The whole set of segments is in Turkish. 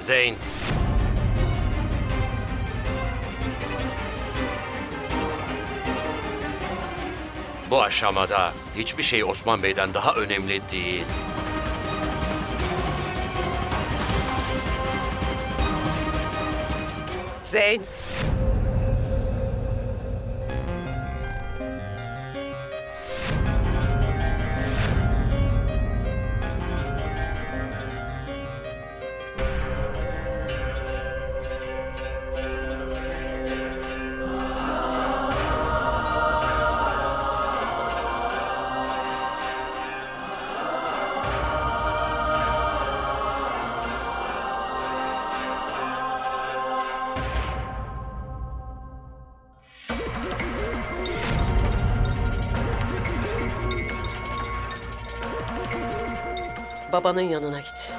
Zeyn. Bu aşamada hiçbir şey Osman Bey'den daha önemli değil. Zeyn. Babanın yanına git.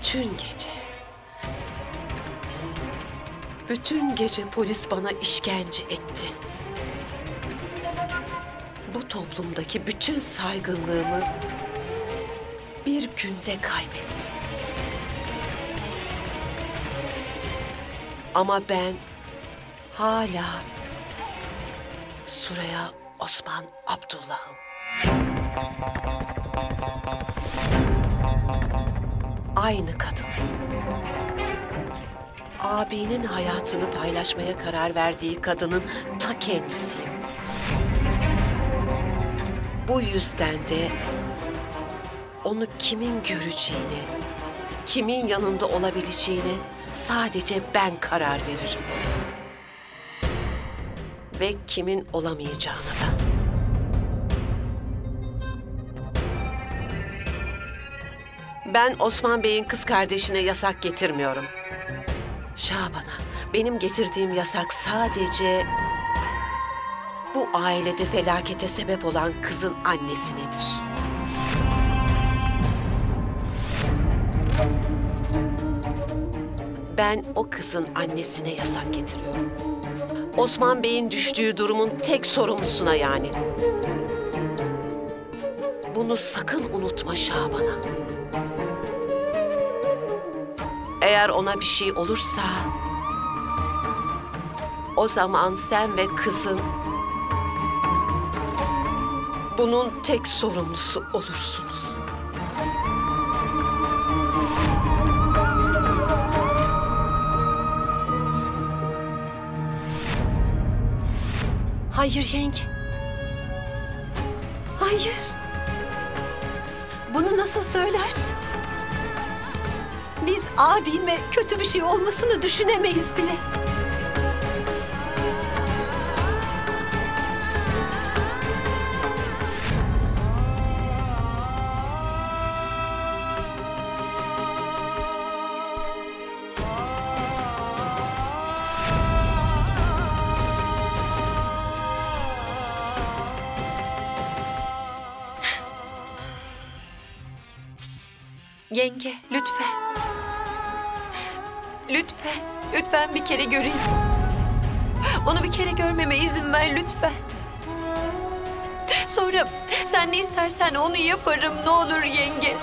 Bütün gece. Bütün gece polis bana işkence etti. Bu toplumdaki bütün saygınlığımı bir günde kaybettim. Ama ben hala Suraya Osman Abdullah'ım. Aynı kadın. Abinin hayatını paylaşmaya karar verdiği kadının ta kendisiyim. Bu yüzden de onu kimin göreceğini, kimin yanında olabileceğini sadece ben karar veririm. Ve kimin olamayacağına da. Ben Osman Bey'in kız kardeşine yasak getirmiyorum. Şaban'a benim getirdiğim yasak sadece bu ailede felakete sebep olan kızın annesinedir. Ben o kızın annesine yasak getiriyorum. Osman Bey'in düştüğü durumun tek sorumlusuna yani. Bunu sakın unutma Şaban'a. Eğer ona bir şey olursa... O zaman sen ve kızın... Bunun tek sorumlusu olursunuz. Hayır yenge. Hayır. Bunu nasıl söylersin? Abime kötü bir şey olmasını düşünemeyiz bile. Yenge, lütfen. Lütfen, lütfen bir kere göreyim. Onu bir kere görmeme izin ver lütfen. Sonra sen ne istersen onu yaparım ne olur yenge.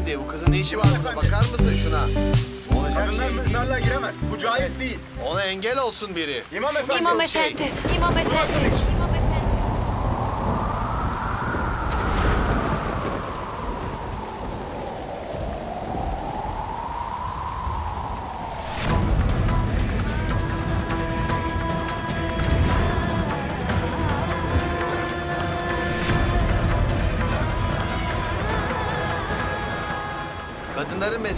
Efendi bu kızın ne işi var burada? Bakar mısın şuna? Olacak Kadınlar şey mezarlığa giremez. Bu caiz değil. Ona engel olsun biri. İmam efendi. İmam şey. efendi, İmam efendi, İmam efendi.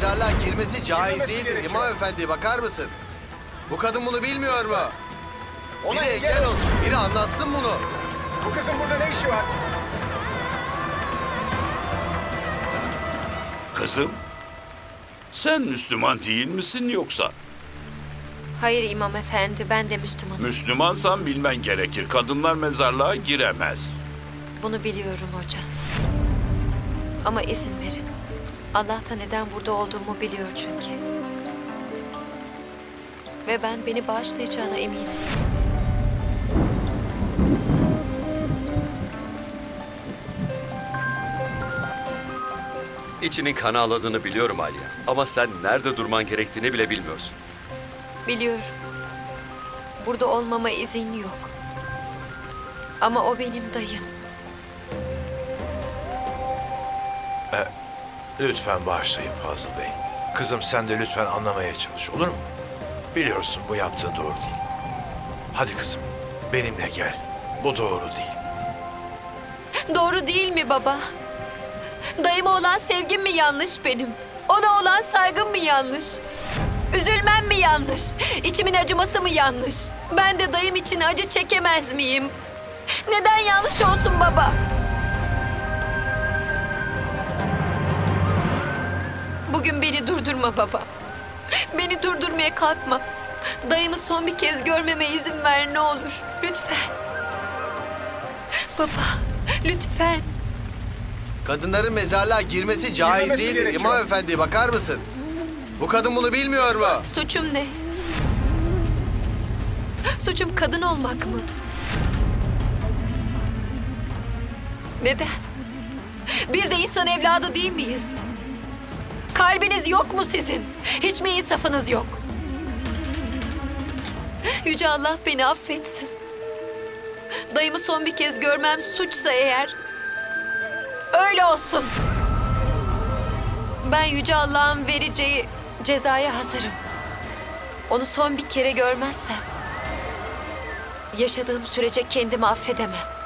Mezarlığa girmesi caiz Girmemesi değildir. gerekiyor. İmam Efendi bakar mısın? Bu kadın bunu bilmiyor mu? Ona Biri engel engel olsun. olsun. Biri anlatsın bunu. Bu kızın burada ne işi var? Kızım, sen Müslüman değil misin yoksa? Hayır İmam efendi, ben de Müslümanım. Müslümansan bilmen gerekir. Kadınlar mezarlığa giremez. Bunu biliyorum hocam. Ama izin verin. Allah da neden burada olduğumu biliyor çünkü. Ve ben beni bağışlayacağına eminim. İçinin kan ağladığını biliyorum Alya. Ama sen nerede durman gerektiğini bile bilmiyorsun. Biliyorum. Burada olmama izin yok. Ama o benim dayım. Lütfen bağışlayın Fazıl Bey. Kızım sen de lütfen anlamaya çalış olur mu? Biliyorsun bu yaptığın doğru değil. Hadi kızım benimle gel. Bu doğru değil. Doğru değil mi baba? Dayıma olan sevgim mi yanlış benim? Ona olan saygım mı yanlış? Üzülmem mi yanlış? İçimin acıması mı yanlış? Ben de dayım için acı çekemez miyim? Neden yanlış olsun baba? Bugün beni durdurma baba. Beni durdurmaya kalkma. Dayımı son bir kez görmeme izin ver ne olur. Lütfen. Baba, lütfen. Kadınların mezarlığa girmesi caiz Girmemesi değildir. gerekiyor. İmam Efendi bakar mısın? Bu kadın bunu bilmiyor mu? Suçum ne? Suçum kadın olmak mı? Neden? Biz de insan evladı değil miyiz? Kalbiniz yok mu sizin? Hiç mi insafınız yok? Yüce Allah beni affetsin. Dayımı son bir kez görmem suçsa eğer... Öyle olsun. Ben Yüce Allah'ın vereceği cezaya hazırım. Onu son bir kere görmezsem... ...yaşadığım sürece kendimi affedemem.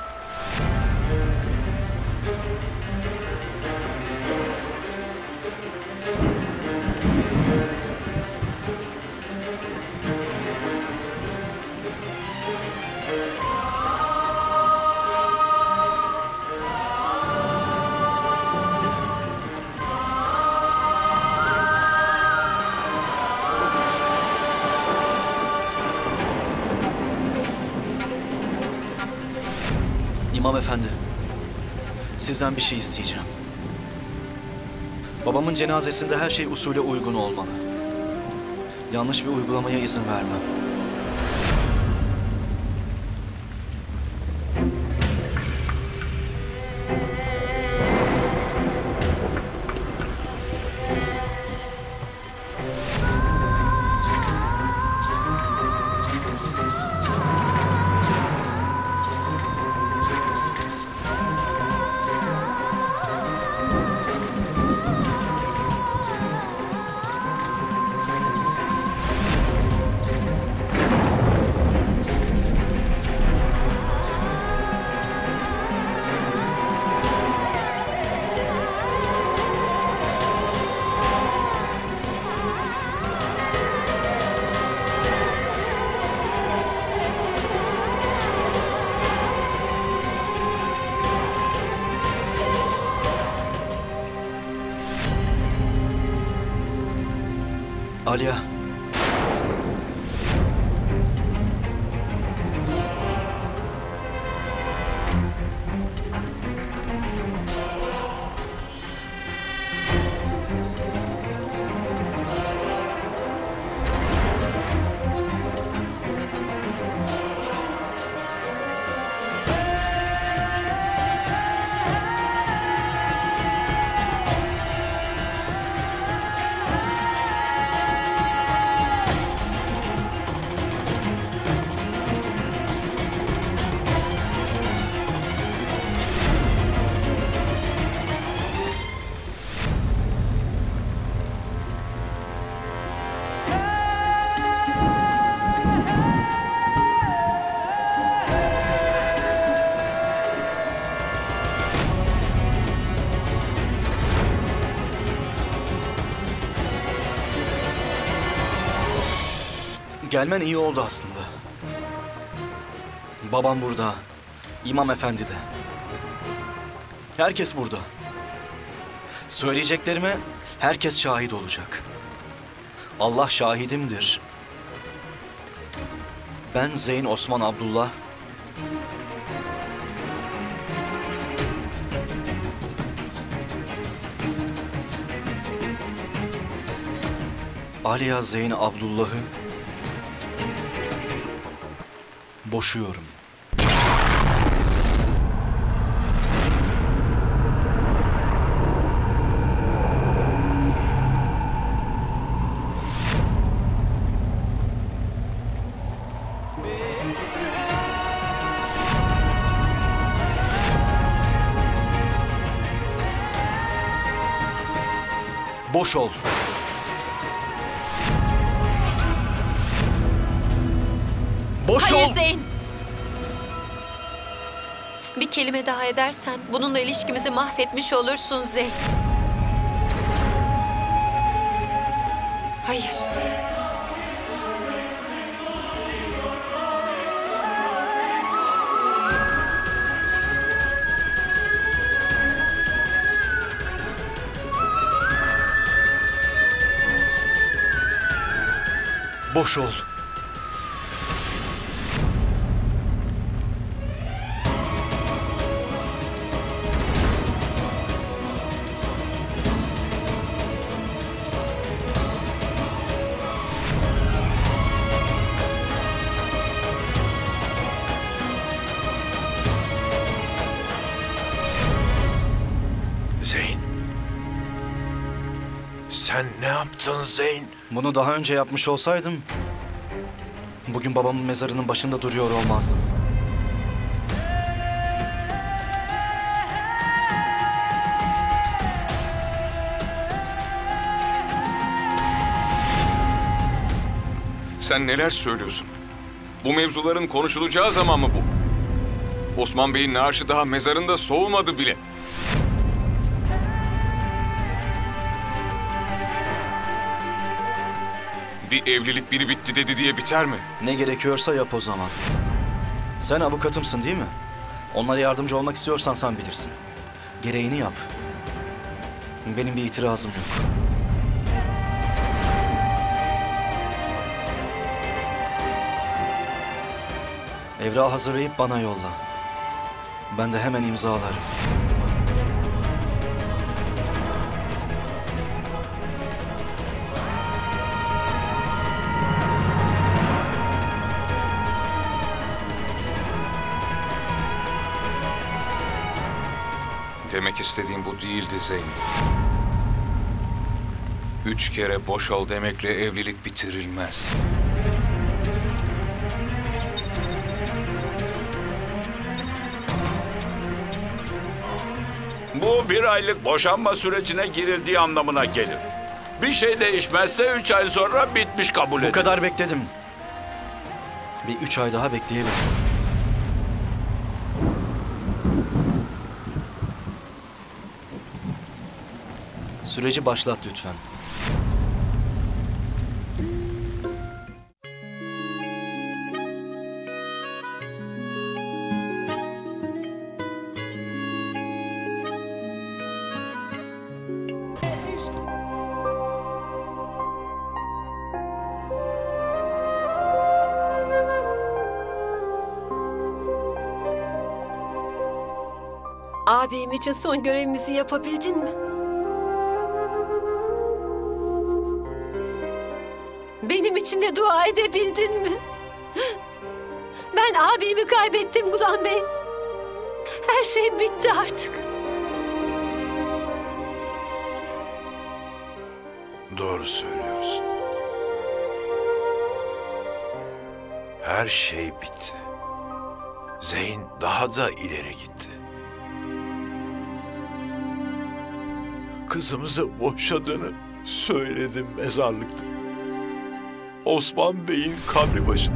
İmam efendi, sizden bir şey isteyeceğim. Babamın cenazesinde her şey usule uygun olmalı. Yanlış bir uygulamaya izin vermem. Aliya, Gelmen iyi oldu aslında. Babam burada. İmam efendi de. Herkes burada. Söyleyeceklerime herkes şahit olacak. Allah şahidimdir. Ben Zeyn Osman Abdullah. Aliya Zeyn Abdullah'ı boşuyorum. Boş ol. Boş Hayır ol. Zeyn. Bir kelime daha edersen bununla ilişkimizi mahvetmiş olursun Zeyn. Hayır. Boş ol. Zeyn? Bunu daha önce yapmış olsaydım bugün babamın mezarının başında duruyor olmazdım. Sen neler söylüyorsun? Bu mevzuların konuşulacağı zaman mı bu? Osman Bey'in naaşı daha mezarında soğumadı bile. Bir evlilik biri bitti dedi diye biter mi? Ne gerekiyorsa yap o zaman. Sen avukatımsın değil mi? Onlara yardımcı olmak istiyorsan sen bilirsin. Gereğini yap. Benim bir itirazım yok. Evrağı hazırlayıp bana yolla. Ben de hemen imzalarım. Demek istediğim bu değildi Zeyn. Üç kere boş ol demekle evlilik bitirilmez. Bu bir aylık boşanma sürecine girildiği anlamına gelir. Bir şey değişmezse üç ay sonra bitmiş kabul Bu edilir. kadar bekledim. Bir üç ay daha bekleyelim. Süreci başlat lütfen. Abim için son görevimizi yapabildin mi? Benim için de dua edebildin mi? Ben abimi kaybettim Gulan Bey. Her şey bitti artık. Doğru söylüyorsun. Her şey bitti. Zeyn daha da ileri gitti. Kızımızı boşadığını söyledim mezarlıkta. Osman Bey'in kabri başında.